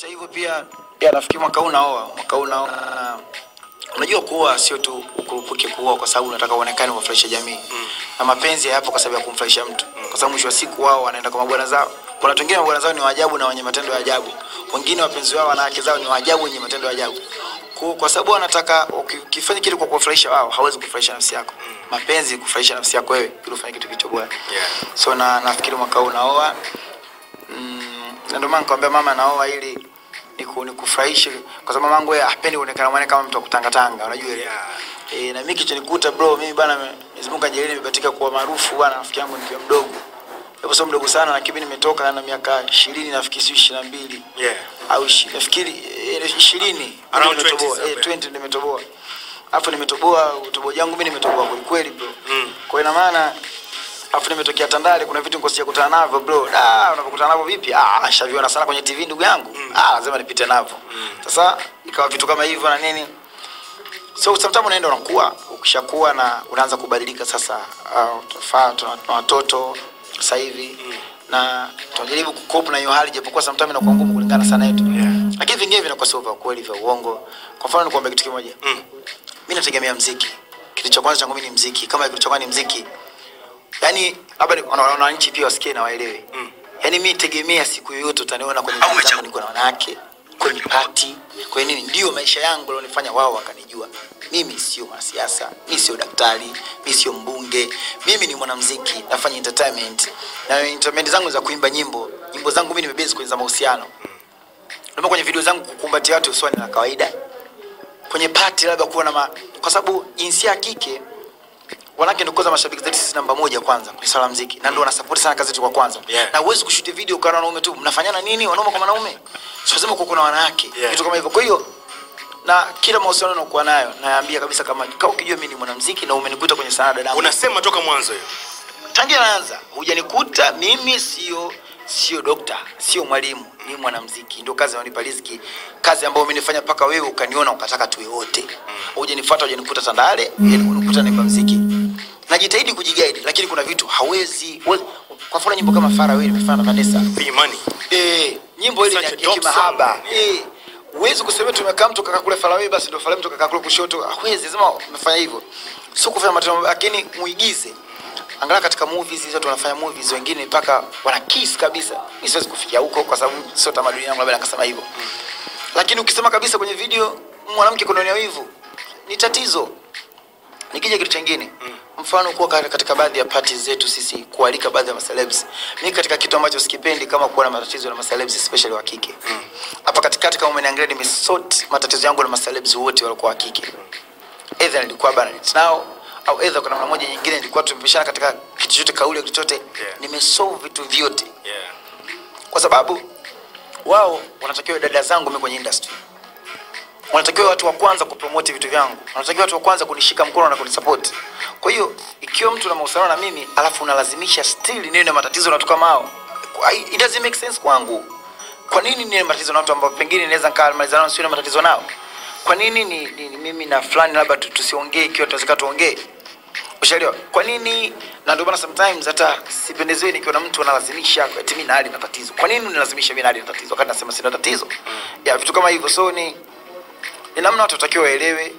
Acha hivyo pia, ya nafikiri mwaka huu naoa, mwaka huu naoa. Unajua kuoa sio tu ukurupuke kuoa kwa sababu unataka uonekane umefurahisha jamii. Na mapenzi hayapo kwa sababu ya kumfurahisha mtu. Kwa sababu mwisho wa siku wao wanaenda kwa mabwana zao. Kuna watu wengine mabwana zao ni waajabu na wenye matendo ya ajabu. Wengine wapenzi wao wanawake zao ni waajabu wenye matendo ya ajabu. Kwa, kwa sababu wanataka ukifanya kitu kwa kuwafurahisha wao, hawezi kufurahisha nafsi yako. Mapenzi kufurahisha nafsi yako wewe, ili ufanye kitu kilicho bora. Yeah. So na nafikiri mwaka huu naoa. Mm, na ndio maana nikamwambia mama naoa ili nikufurahishe kwa sababu mamangu yeye hapendi kuonekana mwana kama mtu wa kutangatanga unajua ile. Yeah. Eh, na mimi kichonikuta bro mimi bana Mwenyezi Mungu ajalie nimebatika kuwa maarufu bana rafiki yangu nikiwa mdogo. Hapo sio mdogo sana lakini mimi nimetoka na miaka 20 nafikiri sio 22 Yeah. au nafikiri eh, 20 Around ndio nimetoboa. 20 Eh, 20 nimetoboa. Utoboaji wangu mimi nimetoboa kweli kweli bro. Mm. Kwa ina maana Alafu nimetokea Tandale, kuna vitu nikosia kutana navyo bro. Ah, unapokutana navyo vipi? Ah, nishaviona sana kwenye TV ndugu yangu. Mm. Ah, lazima nipite navyo. Mm. Sasa ikawa vitu kama hivyo na nini. So sometimes unaenda unakuwa, ukishakuwa na unaanza kubadilika sasa. Uh, tofaa tuna watoto sasa hivi Mm na tunajaribu kucope na hiyo hali japokuwa sometimes inakuwa ngumu kulingana sana yetu. Yeah. Lakini vingine vinakuwa sio vya kweli vya uongo. Kwa mfano nikuambia kitu kimoja. Mm. Mimi nategemea mziki. Kitu cha kwanza changu mimi ni mziki. Kama kitu cha kwanza ni mziki, yani labda wananchi pia wasikie na waelewe. Mm. yani mi tegemea siku yoyote utaniona kwenye niko na wanawake kwenye pati kwenye nini. Ndio maisha yangu alionifanya wao wakanijua. Mimi sio mwanasiasa mi sio daktari mi sio mbunge mimi ni mwanamziki nafanya entertainment. Na entertainment zangu za kuimba nyimbo nyimbo zangu mi nimebezi kwenye za mahusiano. Ndio kwenye video zangu kukumbatia watu usoni la kawaida. Kwenye pati labda kuwa na ma... kwa sababu jinsia ya kike wanawake ndio kwanza mashabiki zetu sisi namba moja kwanza kwa sala la muziki na ndio wanasupport sana kazi yetu kwa kwanza. Yeah. na huwezi kushuti video kwa wanaume tu. Mnafanyana nini wanaume kwa wanaume? Sio lazima kwa kuna wanawake. Yeah. kitu kama hivyo. Kwa hiyo na kila mahusiano nakuwa nayo naambia kabisa kama kama ukijua mimi ni mwanamuziki na umenikuta kwenye sanaa dadangu Unasema toka mwanzo hiyo. tangia naanza hujanikuta mimi sio sio dokta sio mwalimu ni mwanamuziki. Ndio kazi inayonipa riziki kazi ambayo umenifanya mpaka wewe ukaniona ukataka tuwe wote. Hujanifuata hujanikuta Tandale unikuta naimba muziki. Najitahidi kujigaidi lakini kuna vitu hawezi wezi. kwa mfano nyimbo kama Fara wewe nimefanya na Vanessa. Imani, money. eh nyimbo ile ni ya kimahaba eh huwezi kusema tumekaa mtu kaka kule Farawe basi ndio Farawe mtu kaka kule kushoto. Hawezi lazima umefanya hivyo. Sio kufanya matendo lakini muigize angalau katika movies hizo tunafanya movies wengine mpaka wana kiss kabisa. Mimi siwezi kufikia huko kwa sababu sio tamaduni yangu labda nikasema hivyo. Lakini ukisema kabisa kwenye video mwanamke kunaonea wivu ni tatizo. Nikija kitu chingine mfano kuwa katika baadhi ya parties zetu sisi kualika baadhi ya macelebs. Mimi katika kitu ambacho sikipendi kama kuwa na matatizo na macelebs especially wa kike. Hapa katikati kama umeniangalia nimesort matatizo yangu na macelebs wote walikuwa wa kike. Either nilikuwa bana nao au either kwa namna moja nyingine nilikuwa tumepishana katika kitu chochote kauli au kitu chochote Yeah. nimesolve vitu vyote. Yeah. kwa sababu wao wanatakiwa dada zangu mimi kwenye industry. Wanatakiwa watu wa kwanza kupromote vitu vyangu. Wanatakiwa watu wa kwanza kunishika mkono na kunisupport. Kwa hiyo ikiwa mtu na mahusiano na mimi alafu unalazimisha still niwe na matatizo na watu kama hao it doesn't make sense kwangu. Kwa nini niwe na matatizo na watu ambao pengine naweza nikamaliza nao sio na matatizo nao kwa nini ni, ni, ni mimi na fulani labda tusiongee ikiwa tunaweza tuongee Ushaelewa? Kwa nini? Na ndio maana sometimes hata sipendezewi nikiwa na mtu analazimisha eti mimi na hali na tatizo. Kwa nini unalazimisha mimi na hali na tatizo wakati nasema sina tatizo? Ya vitu kama hivyo. So ni ni namna watu watakiwa waelewe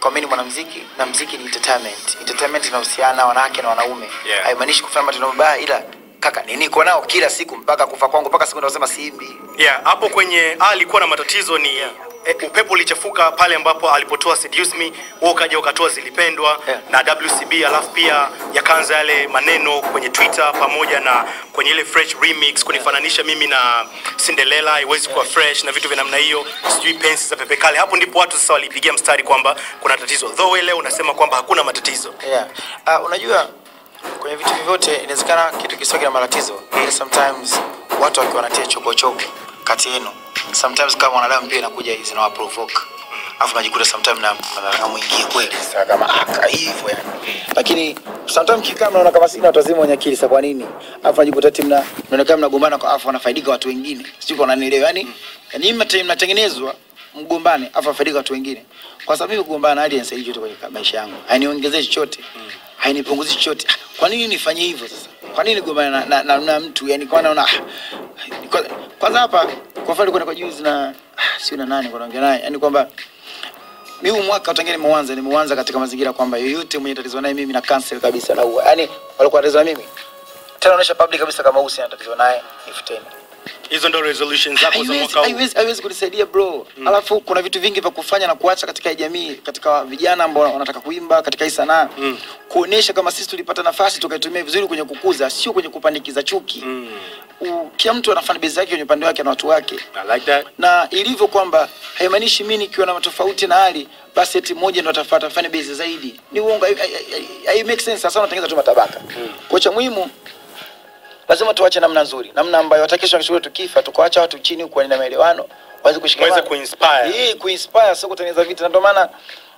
kwa mimi ni mwanamuziki na muziki ni entertainment. Entertainment inahusiana wanawake na wanaume. Yeah. Haimaanishi kufanya matendo mabaya ila kaka ni niko nao kila siku mpaka kufa kwangu mpaka siku ndio siimbi. Yeah, hapo kwenye alikuwa na matatizo ni eh, upepo ulichafuka pale ambapo alipotoa Seduce Me, wewe ukaja ukatoa Zilipendwa Yeah. na WCB, alafu pia yakaanza yale maneno kwenye Twitter pamoja na kwenye ile fresh remix kunifananisha mimi na Cinderella haiwezi kuwa fresh na vitu vya namna hiyo, sijui pensi za Pepe Kale. Hapo ndipo watu sasa walipigia mstari kwamba kuna tatizo, though wewe leo unasema kwamba hakuna matatizo. Yeah. Uh, unajua kwenye vitu vyovyote inawezekana kitu kisiwe kina matatizo. Sometimes watu wakiwa wanatia chokochoko kati yenu. Sometimes kama wanadamu pia inakuja zinawa provoke. Alafu najikuta sometimes na nataka muingie kweli sasa kama aka hivyo yani. Lakini sometimes kikaa mnaona kama sina watu wazima wenye akili sasa kwa nini? Alafu najikuta timu na mnaonekana mnagombana kwa afu wanafaidika watu wengine. sio kwa unanielewa yani. Mimi mnatengenezwa mgombane afu afaidika watu wengine. Kwa sababu mimi kugombana hadi nisaidi chochote kwenye maisha yangu. hainiongezee chochote. Hainipunguzi chochote. Ah, Kwa nini nifanye hivyo sasa? Kwa nini nigombane na, na, na, na mtu yani kwa naona ah, kwanza hapa kwa mfano nilikuwa kwa juzi na ah, sio na nani kwa naongea naye. Yani kwamba mimi mwaka tangia nimeuanza nimeuanza katika mazingira kwamba yoyote mwenye tatizo naye mimi na cancel kabisa na huwa. yani walikuwa tatizo na mimi. Tena naonyesha public kabisa kama huyu sina tatizo naye nifuteni Hizo ndo resolutions zako za mwaka huu. haiwezi haiwezi kunisaidia bro Mm. alafu kuna vitu vingi vya kufanya na kuacha katika jamii katika vijana ambao wanataka kuimba katika hii sanaa Mm. kuonesha kama sisi tulipata nafasi tukaitumia vizuri kwenye kukuza sio kwenye kupandikiza chuki Mm. U- kila mtu ana fan base yake kwenye upande wake na watu wake I like that. na ilivyo kwamba haimaanishi mimi nikiwa na tofauti na hali basi eti mmoja ndo atafuata fan base zaidi ni uongo hai- make sense sasa unatengeneza tu matabaka kwa cha muhimu lazima tuache namna nzuri. Namna ambayo hata kesho kesho tukifa tukoacha watu chini huko na maelewano waweze kushikamana waweze kuinspire. hii kuinspire sio kutengeneza vita na ndio maana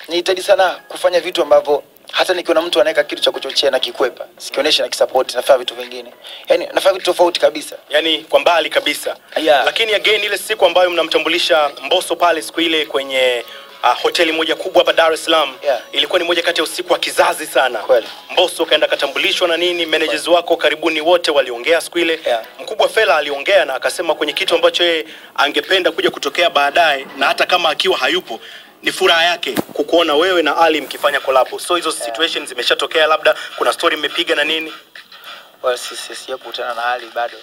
nihitaji sana kufanya vitu ambavyo hata nikiona mtu anaweka kitu cha kuchochea na kikwepa sikionyesha na kisupport nafanya vitu vingine. Yani nafanya vitu tofauti kabisa. Yani kwa mbali kabisa. Yeah. lakini again ile siku ambayo mnamtambulisha Mbosso pale siku ile kwenye uh, hoteli moja kubwa hapa Dar es Salaam Yeah. ilikuwa ni moja kati ya usiku wa kizazi sana Kweli. Mbosso kaenda katambulishwa na nini managers wako karibuni wote waliongea siku ile Yeah. mkubwa Fela aliongea na akasema kwenye kitu ambacho yeye angependa kuja kutokea baadaye na hata kama akiwa hayupo ni furaha yake kukuona wewe na Ali mkifanya collab so hizo yeah. situations zimeshatokea labda kuna story mmepiga na nini Well, sisi sijakutana na Ali bado